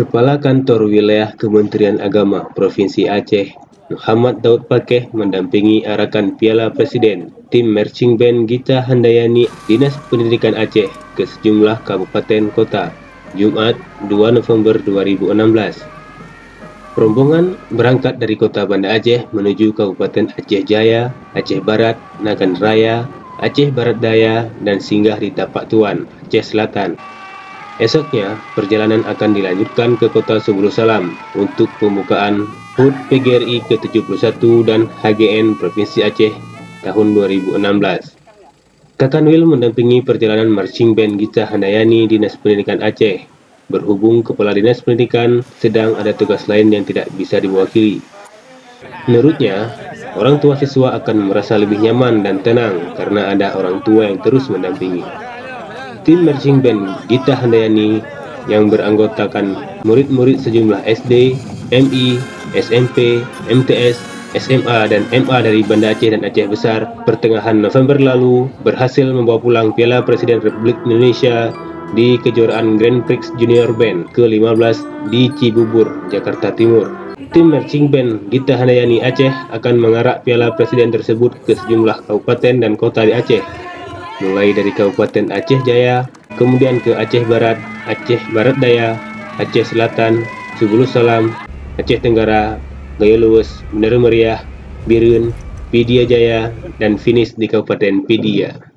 Kepala Kantor Wilayah Kementerian Agama Provinsi Aceh, Muhammad Daud Pakeh mendampingi arakan Piala Presiden tim Marching Band Gita Handayani Dinas Pendidikan Aceh ke sejumlah kabupaten kota, Jumat 2 November 2016. Rombongan berangkat dari kota Banda Aceh menuju Kabupaten Aceh Jaya, Aceh Barat, Nagan Raya, Aceh Barat Daya, dan singgah di Tapak Tuan, Aceh Selatan. Esoknya, perjalanan akan dilanjutkan ke kota Subulu Salam untuk pembukaan HUT PGRI ke-71 dan HGN Provinsi Aceh tahun 2016. Kakanwil mendampingi perjalanan marching band Gita Handayani Dinas Pendidikan Aceh. Berhubung Kepala Dinas Pendidikan sedang ada tugas lain yang tidak bisa diwakili. Menurutnya, orang tua siswa akan merasa lebih nyaman dan tenang karena ada orang tua yang terus mendampingi tim marching band Gita Handayani yang beranggotakan murid-murid sejumlah SD, MI, SMP, MTS, SMA dan MA dari Banda Aceh dan Aceh Besar pertengahan November lalu berhasil membawa pulang Piala Presiden Republik Indonesia di kejuaraan Grand Prix Junior Band ke-15 di Cibubur, Jakarta Timur. Tim marching band Gita Handayani Aceh akan mengarak Piala Presiden tersebut ke sejumlah kabupaten dan kota di Aceh mulai dari Kabupaten Aceh Jaya, kemudian ke Aceh Barat, Aceh Barat Daya, Aceh Selatan, Subulu Salam, Aceh Tenggara, Gaya Luwes, Meriah, Birun, Pidia Jaya, dan finish di Kabupaten Pidia.